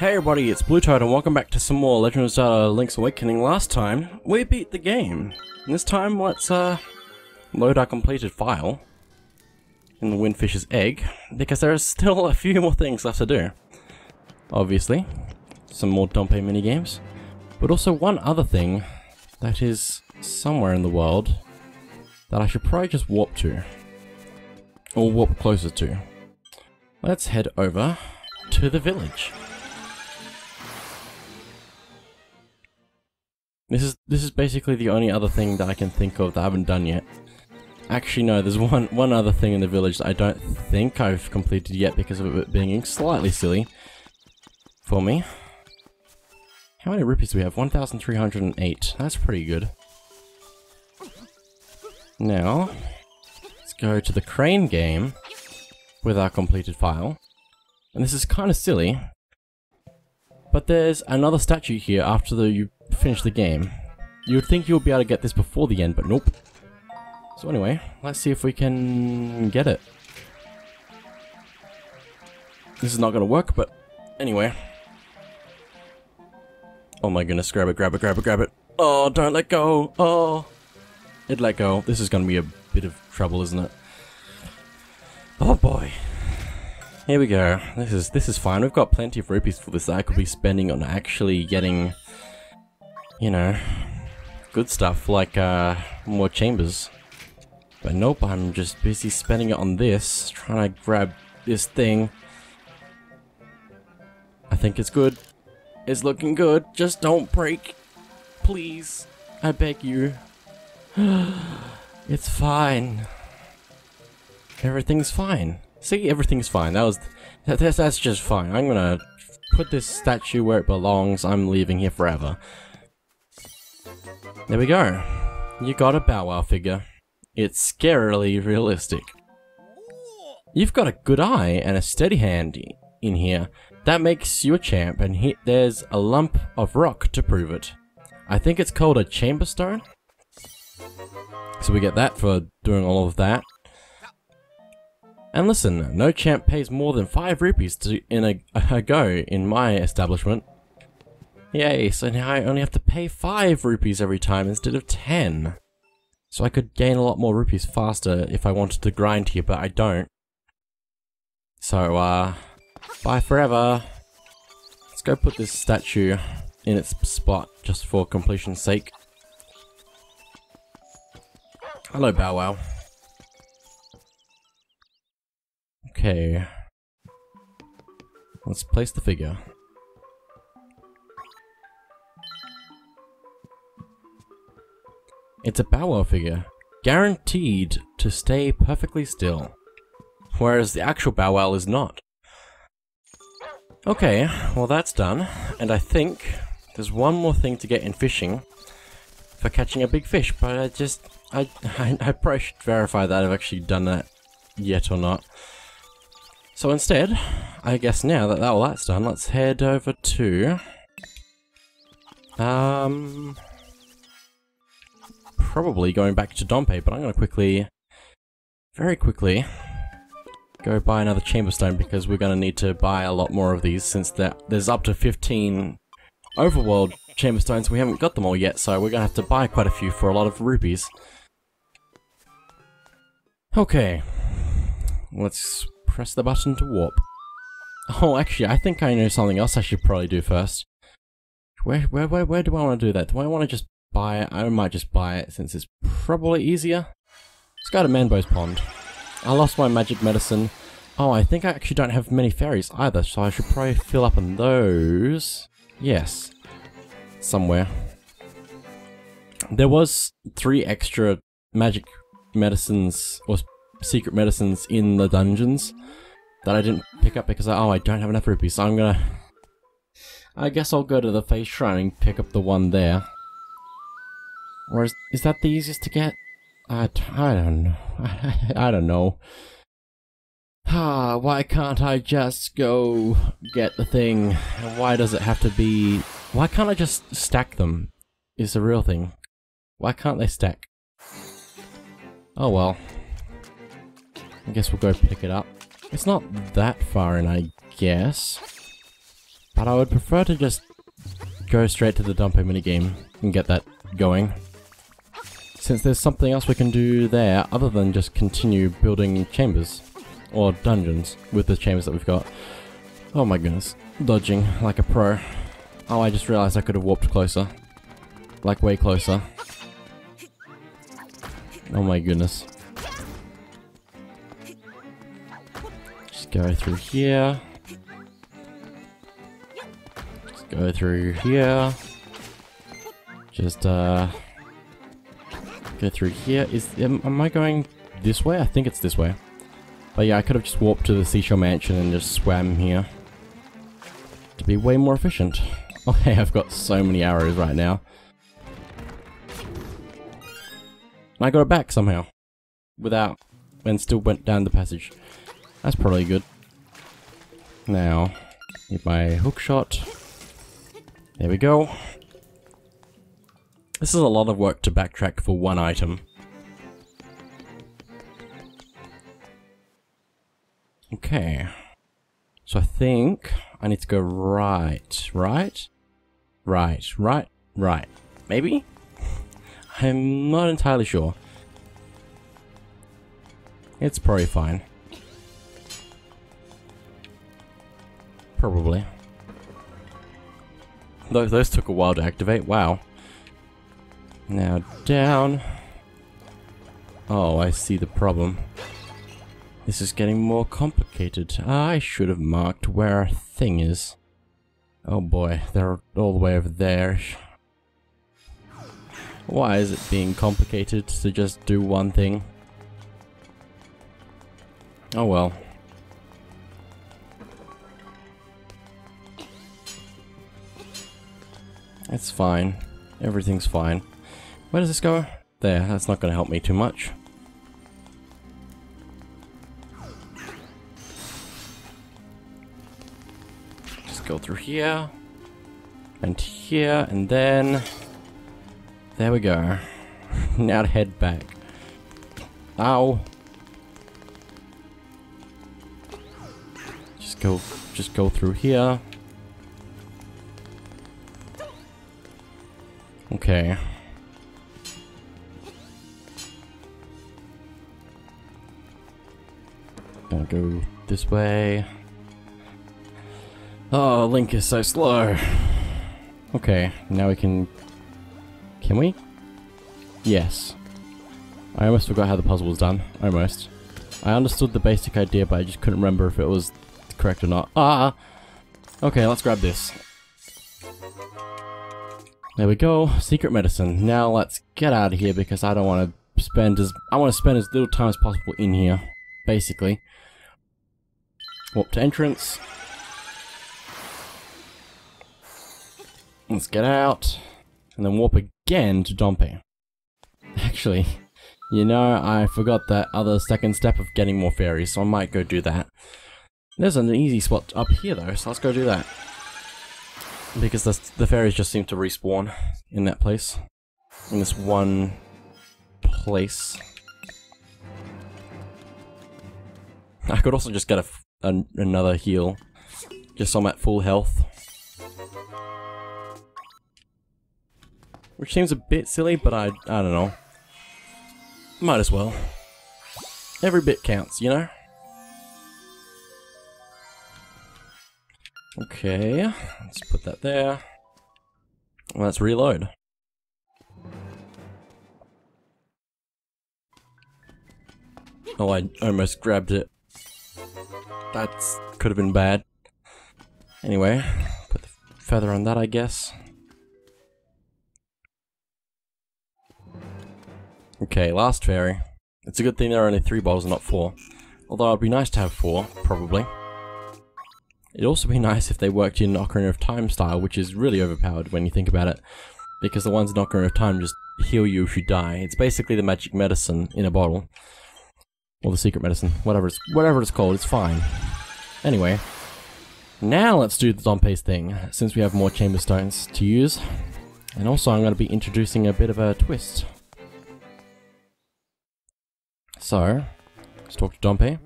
Hey everybody, it's Blue Toad and welcome back to some more Legend of Zelda Link's Awakening. Last time, we beat the game. This time, let's uh, load our completed file in the Windfish's egg, because there are still a few more things left to do. Obviously, some more Dompe minigames, but also one other thing that is somewhere in the world that I should probably just warp to. Or warp closer to. Let's head over to the village. This is this is basically the only other thing that I can think of that I haven't done yet. Actually, no, there's one one other thing in the village that I don't think I've completed yet because of it being slightly silly for me. How many rupees do we have? 1,308. That's pretty good. Now, let's go to the crane game with our completed file. And this is kind of silly, but there's another statue here after the, you finish the game. You would think you would be able to get this before the end, but nope. So anyway, let's see if we can get it. This is not going to work, but anyway. Oh my goodness, grab it, grab it, grab it, grab it. Oh, don't let go. Oh. It let go. This is going to be a bit of trouble, isn't it? Oh boy. Here we go. This is this is fine. We've got plenty of rupees for this I could be spending on actually getting, you know, good stuff like uh, more chambers. But nope, I'm just busy spending it on this, trying to grab this thing. I think it's good. It's looking good. Just don't break. Please. I beg you. it's fine. Everything's fine. See, everything's fine. That was... That, that's, that's just fine. I'm gonna put this statue where it belongs. I'm leaving here forever. There we go. You got a Bow Wow figure. It's scarily realistic. You've got a good eye and a steady hand in here. That makes you a champ, and he there's a lump of rock to prove it. I think it's called a chamber stone. So we get that for doing all of that. And listen, no champ pays more than 5 rupees to, in a, a go in my establishment. Yay, so now I only have to pay 5 rupees every time instead of 10. So I could gain a lot more rupees faster if I wanted to grind here, but I don't. So, uh, bye forever. Let's go put this statue in its spot, just for completion's sake. Hello, Bow Wow. Okay. Let's place the figure. It's a Bow Wow figure, guaranteed to stay perfectly still, whereas the actual Bow Wow is not. Okay, well that's done, and I think there's one more thing to get in fishing for catching a big fish, but I just, I, I, I probably should verify that I've actually done that yet or not. So instead, I guess now that all that's done, let's head over to... Um... Probably going back to Dompe, but I'm going to quickly, very quickly, go buy another Chamber Stone because we're going to need to buy a lot more of these since there's up to 15 Overworld Chamber Stones. We haven't got them all yet, so we're going to have to buy quite a few for a lot of rupees. Okay, let's press the button to warp. Oh, actually, I think I know something else I should probably do first. Where, where, where, where do I want to do that? Do I want to just buy it? I might just buy it since it's probably easier. Let's go to Manbo's Pond. I lost my magic medicine. Oh, I think I actually don't have many fairies either, so I should probably fill up on those. Yes. Somewhere. There was three extra magic medicines, or secret medicines in the dungeons that I didn't pick up because, I, oh, I don't have enough rupees, so I'm gonna... I guess I'll go to the face shrine and pick up the one there. Or is, is that the easiest to get? I, I don't know. I, I don't know. Ah, why can't I just go get the thing? Why does it have to be... Why can't I just stack them? Is the real thing. Why can't they stack? Oh well. I guess we'll go pick it up. It's not that far in, I guess. But I would prefer to just go straight to the Dompe minigame and get that going. Since there's something else we can do there other than just continue building chambers. Or dungeons with the chambers that we've got. Oh my goodness. Dodging like a pro. Oh, I just realized I could have warped closer. Like way closer. Oh my goodness. Just go through here. Just go through here. Just uh go through here. Is am, am I going this way? I think it's this way. But yeah, I could have just walked to the Seashell Mansion and just swam here. To be way more efficient. Oh, okay, I've got so many arrows right now. And I got it back somehow. Without, and still went down the passage. That's probably good. Now, get my hook shot. There we go. This is a lot of work to backtrack for one item. Okay. So I think I need to go right, right, right, right, right. Maybe? I'm not entirely sure. It's probably fine. Probably. Those, those took a while to activate, wow. Now down. Oh, I see the problem. This is getting more complicated. I should have marked where our thing is. Oh boy, they're all the way over there. Why is it being complicated to just do one thing? Oh well. It's fine. Everything's fine. Where does this go? There, that's not going to help me too much. Just go through here. And here, and then... There we go. now to head back. Ow. Just go, just go through here. Okay. Gonna go this way. Oh, Link is so slow. Okay, now we can... Can we? Yes. I almost forgot how the puzzle was done. Almost. I understood the basic idea, but I just couldn't remember if it was correct or not. Ah! Okay, let's grab this. There we go. Secret medicine. Now let's get out of here because I don't want to spend as... I want to spend as little time as possible in here. Basically. Warp to entrance. Let's get out, and then warp again to Dompe. Actually, you know, I forgot that other second step of getting more fairies, so I might go do that. There's an easy spot up here though, so let's go do that. Because the, the fairies just seem to respawn in that place. In this one place. I could also just get a, a another heal, just so I'm at full health. Which seems a bit silly, but I, I don't know. Might as well. Every bit counts, you know? Okay, let's put that there. Let's reload. Oh, I almost grabbed it. That could have been bad. Anyway, put the feather on that, I guess. Okay, last fairy. It's a good thing there are only three bottles and not four. Although it'd be nice to have four, probably. It'd also be nice if they worked in Ocarina of Time style, which is really overpowered when you think about it. Because the ones in Ocarina of Time just heal you if you die. It's basically the magic medicine in a bottle. Or the secret medicine, whatever it's, whatever it's called, it's fine. Anyway, now let's do the Dompe's thing, since we have more chamber stones to use. And also I'm going to be introducing a bit of a twist. So, let's talk to Dompe.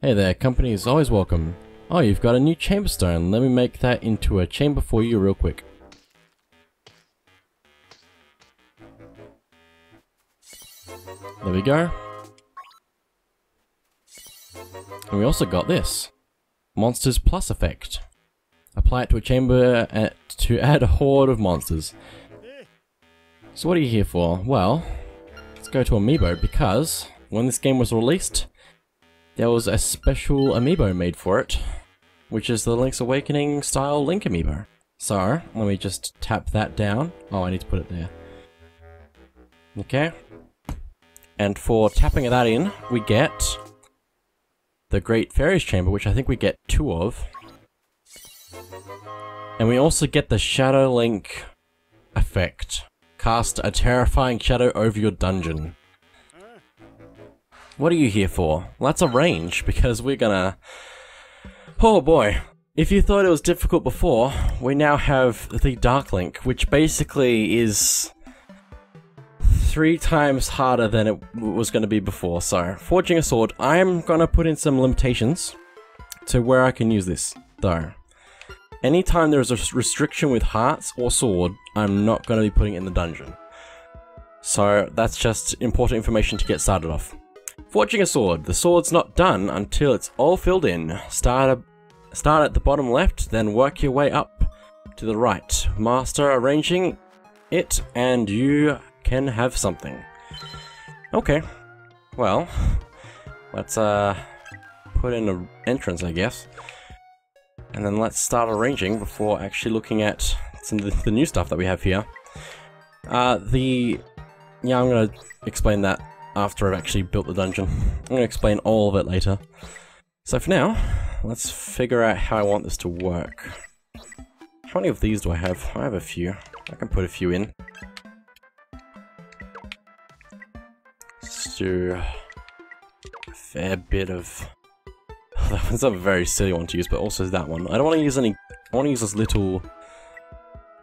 Hey there, company is always welcome. Oh, you've got a new chamber stone. Let me make that into a chamber for you real quick. There we go. And we also got this. Monsters Plus effect. Apply it to a chamber at, to add a horde of monsters. So what are you here for? Well, let's go to Amiibo because when this game was released, there was a special amiibo made for it, which is the Link's Awakening style Link amiibo. So, let me just tap that down. Oh, I need to put it there. Okay. And for tapping that in, we get the Great Fairies Chamber, which I think we get two of. And we also get the Shadow Link effect. Cast a terrifying shadow over your dungeon. What are you here for? Well, that's a range, because we're gonna... Oh boy. If you thought it was difficult before, we now have the Dark Link, which basically is three times harder than it was going to be before. So, forging a sword, I'm going to put in some limitations to where I can use this, though. Anytime there's a restriction with hearts or sword, I'm not going to be putting it in the dungeon. So, that's just important information to get started off. Forging a sword. The sword's not done until it's all filled in. Start, a, start at the bottom left, then work your way up to the right. Master arranging it, and you can have something. Okay. Well, let's uh put in an entrance, I guess. And then let's start arranging before actually looking at some the, the new stuff that we have here. Uh, the... Yeah, I'm gonna explain that after I've actually built the dungeon. I'm gonna explain all of it later. So for now, let's figure out how I want this to work. How many of these do I have? I have a few. I can put a few in. Do a fair bit of... that one's a very silly one to use, but also that one. I don't want to use any... I want to use as little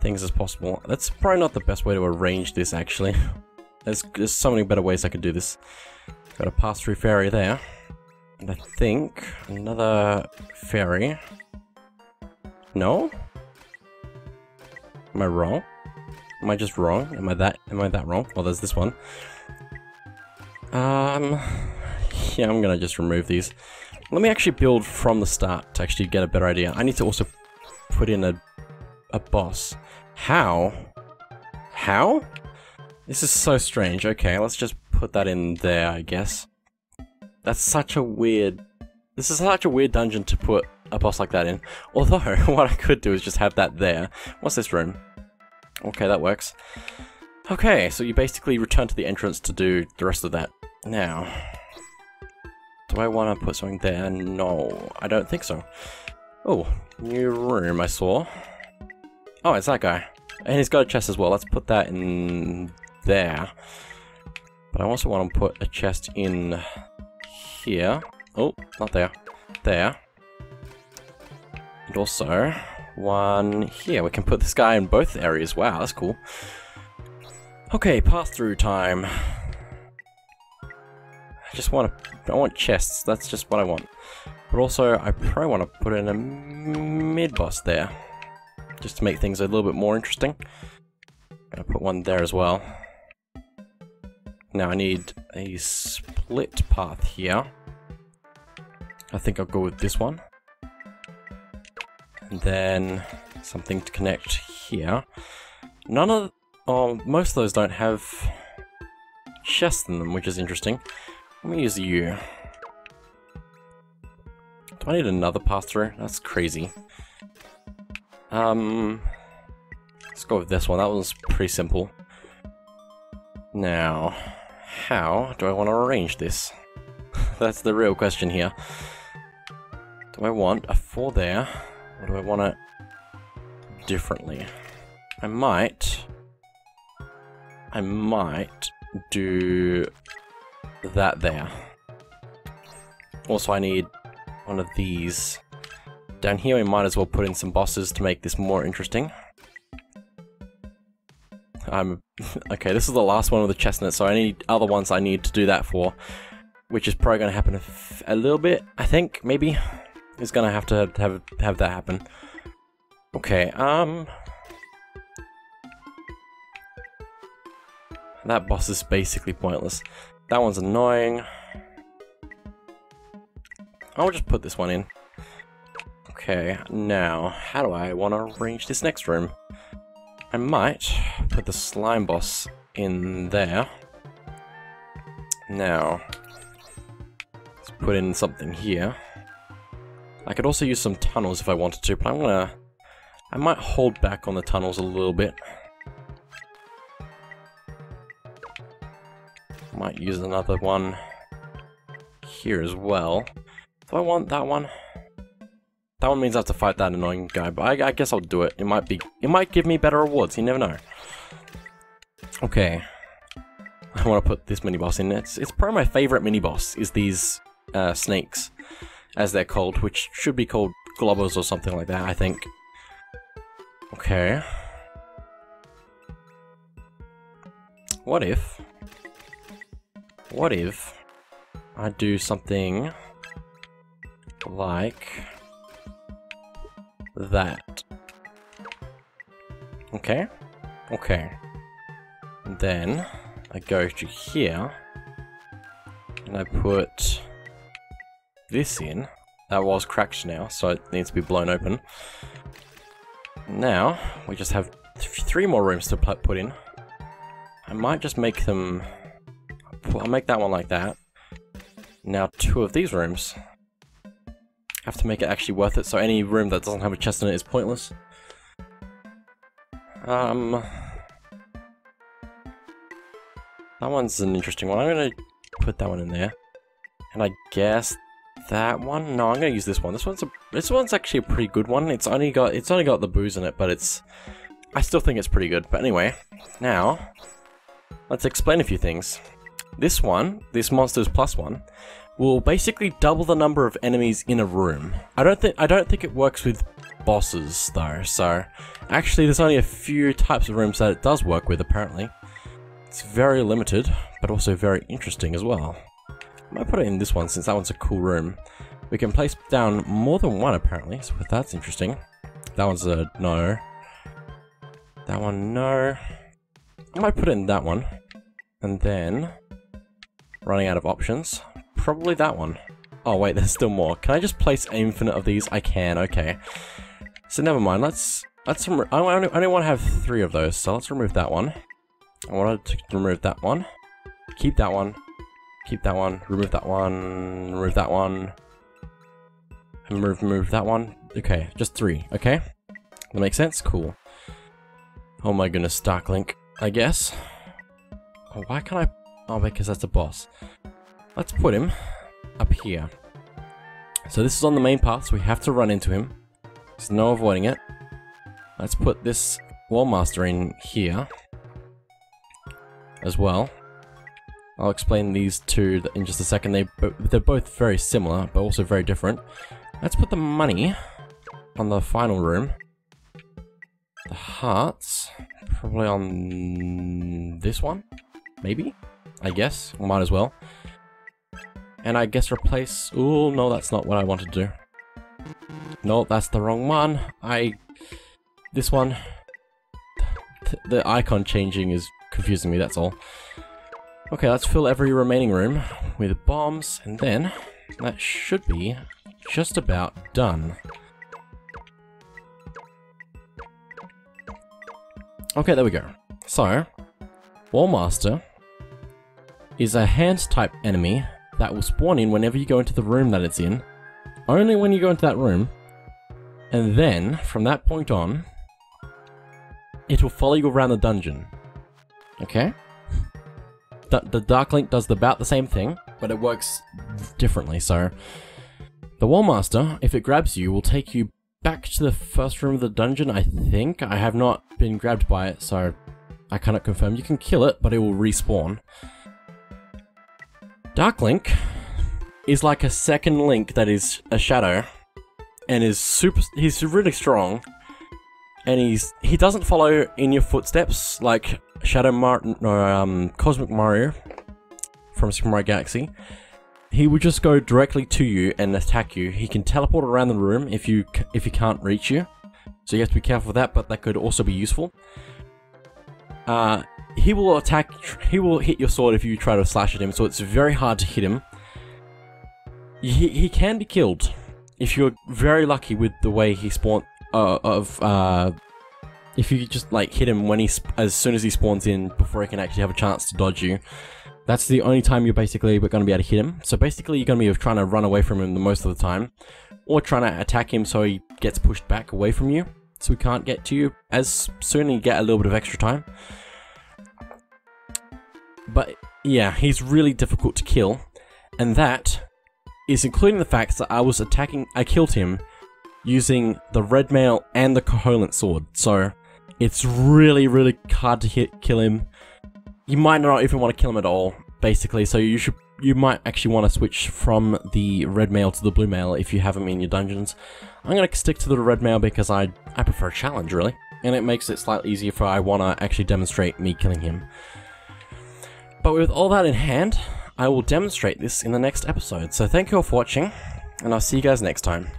things as possible. That's probably not the best way to arrange this, actually. There's, there's so many better ways I could do this. Got a pass-through fairy there. And I think another fairy. No? Am I wrong? Am I just wrong? Am I that am I that wrong? Well, there's this one. Um, yeah, I'm gonna just remove these. Let me actually build from the start to actually get a better idea. I need to also put in a, a boss. How? How? This is so strange. Okay, let's just put that in there, I guess. That's such a weird... This is such a weird dungeon to put a boss like that in. Although, what I could do is just have that there. What's this room? Okay, that works. Okay, so you basically return to the entrance to do the rest of that. Now, do I want to put something there? No, I don't think so. Oh, new room I saw. Oh, it's that guy. And he's got a chest as well. Let's put that in there. But I also want to put a chest in here. Oh, not there. There. And also, one here. We can put this guy in both areas. Wow, that's cool. Okay, pass-through time. I just want to, I want chests, that's just what I want. But also, I probably want to put in a mid-boss there. Just to make things a little bit more interesting. Gonna put one there as well. Now I need a split path here. I think I'll go with this one. And then something to connect here. None of, oh, most of those don't have chests in them, which is interesting. Let me use you. Do I need another pass-through? That's crazy. Um, let's go with this one. That one's pretty simple. Now, how do I want to arrange this? That's the real question here. Do I want a 4 there, or do I want it differently? I might... I might do that there. Also, I need one of these. Down here, we might as well put in some bosses to make this more interesting. I'm... okay, this is the last one of the chestnut, so I need other ones I need to do that for. Which is probably going to happen a, little bit, I think, maybe. is gonna have to have have that happen. Okay, um... That boss is basically pointless. That one's annoying. I'll just put this one in. Okay, now, how do I want to arrange this next room? I might put the slime boss in there. Now, let's put in something here. I could also use some tunnels if I wanted to, but I'm gonna... I might hold back on the tunnels a little bit. Might use another one here as well. Do I want that one? That one means I have to fight that annoying guy, but I, I guess I'll do it. It might be, it might give me better rewards. You never know. Okay, I want to put this mini boss in. It's it's probably my favorite mini boss. Is these uh, snakes, as they're called, which should be called globbers or something like that. I think. Okay. What if what if I do something like that? Okay, okay. Then I go to here and I put this in. That was cracked now, so it needs to be blown open. Now, we just have th three more rooms to put in. I might just make them I'll make that one like that. Now two of these rooms. Have to make it actually worth it, so any room that doesn't have a chest in it is pointless. Um... That one's an interesting one. I'm gonna put that one in there. And I guess that one? No, I'm gonna use this one. This one's a this one's actually a pretty good one. It's only got it's only got the booze in it, but it's I still think it's pretty good. But anyway, now let's explain a few things. This one, this Monsters Plus one, will basically double the number of enemies in a room. I don't think I don't think it works with bosses though, so actually there's only a few types of rooms that it does work with apparently. It's very limited, but also very interesting as well. I might put it in this one since that one's a cool room. We can place down more than one apparently, so that's interesting. That one's a no. That one, no. I might put it in that one. And then Running out of options. Probably that one. Oh wait, there's still more. Can I just place infinite of these? I can, okay. So never mind, let's... let's I only, I only want to have three of those, so let's remove that one. I wanted to remove that one. Keep that one. Keep that one. Remove that one. Remove that one. Remove, remove that one. Okay, just three, okay? That makes sense? Cool. Oh my goodness, Darklink, I guess. Why can't I Oh, because that's a boss. Let's put him up here. So this is on the main path, so we have to run into him. There's no avoiding it. Let's put this Wall Master in here as well. I'll explain these two in just a second. They, they're both very similar, but also very different. Let's put the money on the final room. The hearts, probably on this one, maybe? I guess. We Might as well. And I guess replace... Oh no, that's not what I wanted to do. No, that's the wrong one. I... This one... The icon changing is confusing me, that's all. Okay, let's fill every remaining room with bombs, and then that should be just about done. Okay, there we go. So, Wallmaster is a hand type enemy that will spawn in whenever you go into the room that it's in. Only when you go into that room. And then, from that point on, it will follow you around the dungeon. Okay? The, the Dark Link does about the same thing, but it works differently, so... The Wallmaster, if it grabs you, will take you back to the first room of the dungeon, I think. I have not been grabbed by it, so I cannot confirm. You can kill it, but it will respawn. Dark Link is like a second Link that is a shadow and is super he's really strong and he's he doesn't follow in your footsteps like Shadow Mario no, um, Cosmic Mario from Super Mario Galaxy he will just go directly to you and attack you. He can teleport around the room if you if he can't reach you. So you have to be careful with that, but that could also be useful. Uh, he will attack, he will hit your sword if you try to slash at him, so it's very hard to hit him. He, he can be killed if you're very lucky with the way he spawned, uh, of, uh, if you just, like, hit him when he, as soon as he spawns in, before he can actually have a chance to dodge you. That's the only time you're basically going to be able to hit him. So basically you're going to be trying to run away from him the most of the time. Or trying to attack him so he gets pushed back away from you. So he can't get to you as soon and you get a little bit of extra time. But yeah, he's really difficult to kill. And that is including the fact that I was attacking, I killed him using the red mail and the Koholint sword. So it's really, really hard to hit, kill him. You might not even want to kill him at all, basically. So you should, you might actually want to switch from the red mail to the blue mail if you have him in your dungeons. I'm gonna stick to the red mail because I I prefer a challenge really, and it makes it slightly easier for I want to actually demonstrate me killing him. But with all that in hand, I will demonstrate this in the next episode. So thank you all for watching, and I'll see you guys next time.